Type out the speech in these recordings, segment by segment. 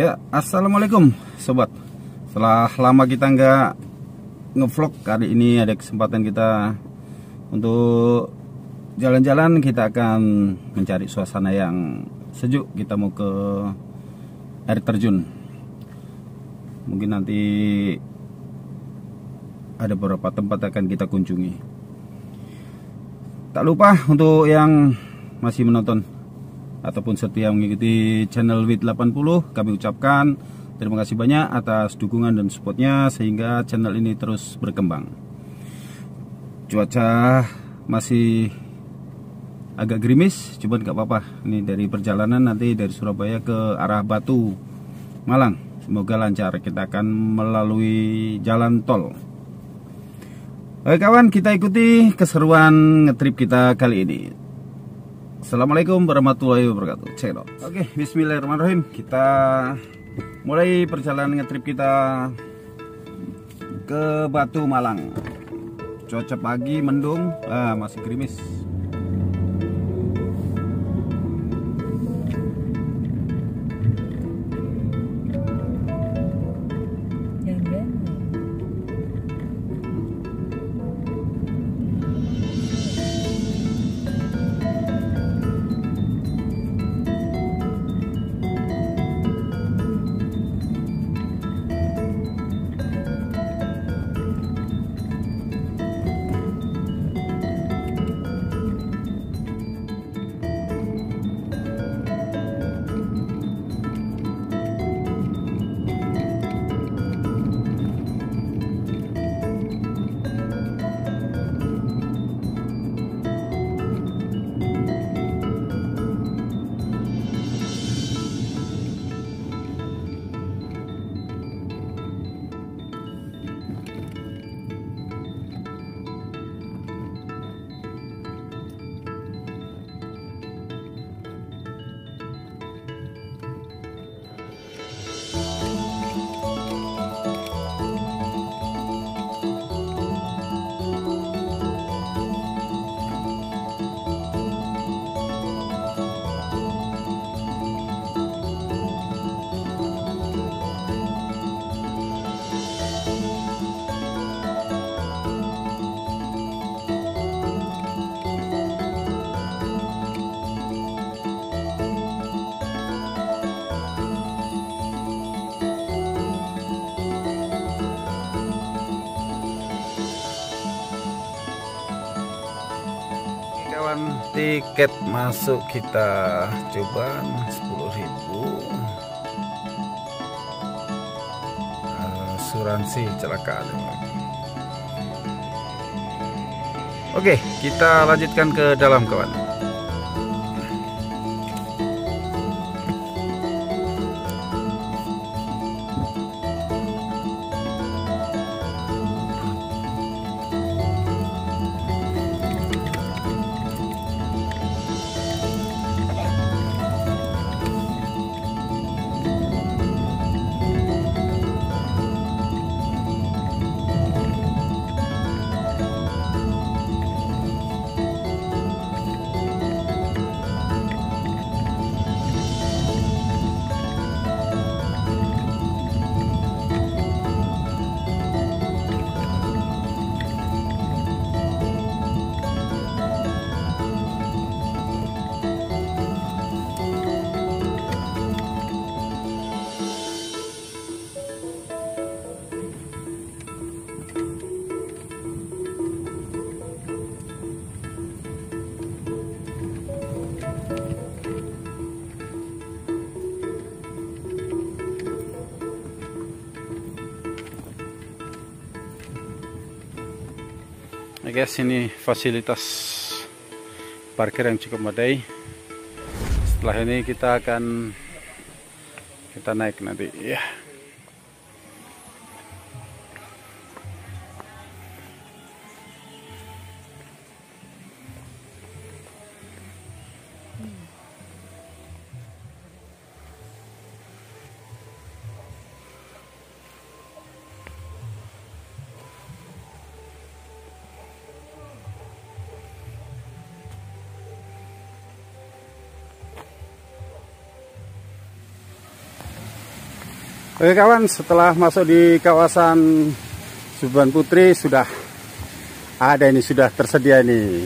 Ya, assalamualaikum sobat. Setelah lama kita nggak ngevlog, kali ini ada kesempatan kita untuk jalan-jalan. Kita akan mencari suasana yang sejuk. Kita mau ke air terjun. Mungkin nanti ada beberapa tempat akan kita kunjungi. Tak lupa untuk yang masih menonton ataupun setia mengikuti channel WIT 80 kami ucapkan terima kasih banyak atas dukungan dan supportnya sehingga channel ini terus berkembang. Cuaca masih agak gerimis cuman gak apa-apa. Ini dari perjalanan nanti dari Surabaya ke arah Batu Malang. Semoga lancar. Kita akan melalui jalan tol. Oke kawan kita ikuti keseruan ngetrip kita kali ini Assalamualaikum warahmatullahi wabarakatuh. Dong. Oke, Bismillahirrahmanirrahim. Kita mulai perjalanan ngetrip kita ke Batu Malang. Cuaca pagi mendung, ah, masih gerimis. Tiket masuk kita coba 10.000 asuransi celakaan oke kita lanjutkan ke dalam kawan Nah guys ini fasilitas parkir yang cukup memadai. Setelah ini kita akan kita naik nanti ya Oke kawan, setelah masuk di kawasan Suban Putri sudah ada ini sudah tersedia ini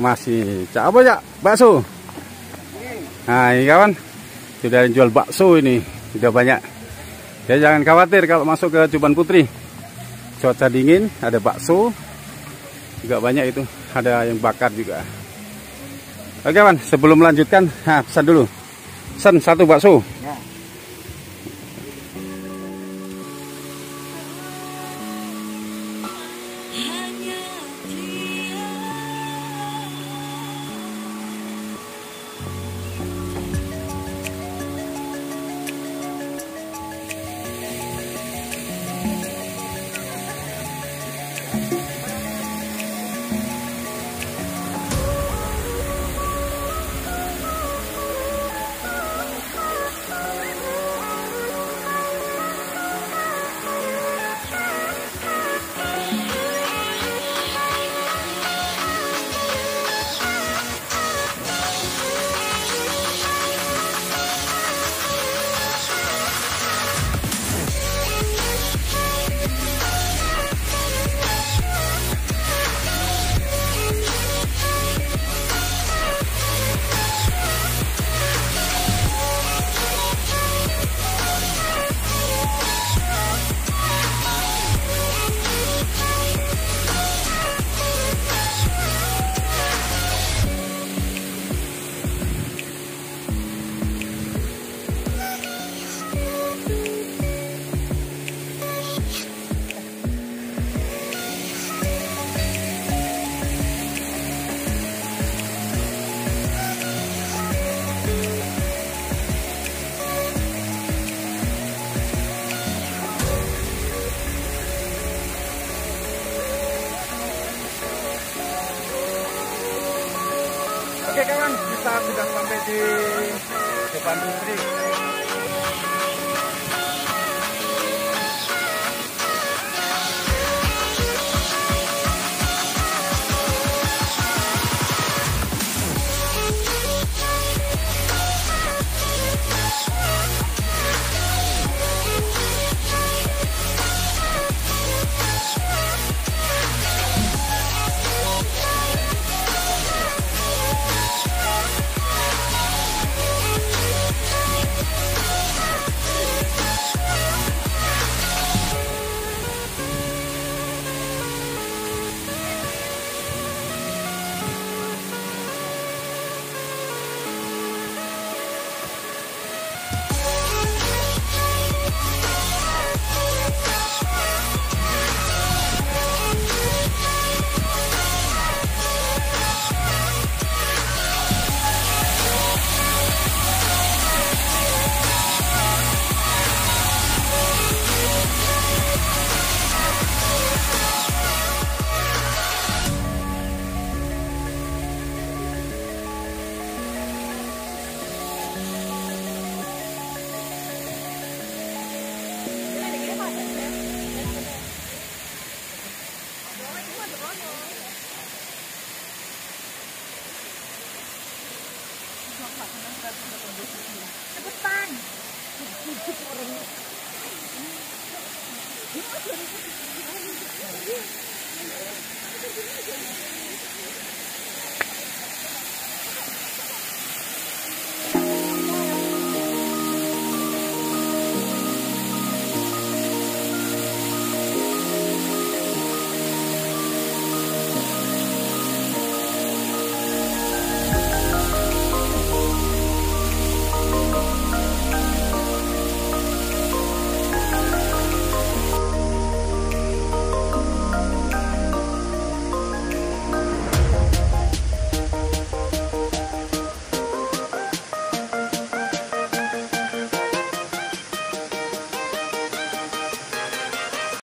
masih apa ya bakso. Nah ini kawan sudah jual bakso ini sudah banyak. Ya jangan khawatir kalau masuk ke Suban Putri. Cuaca dingin, ada bakso juga banyak itu, ada yang bakar juga. Oke kawan, sebelum melanjutkan, nah, pesan dulu. Pesan satu bakso. Kita sudah sampai di depan industri. Cepetan. Orang.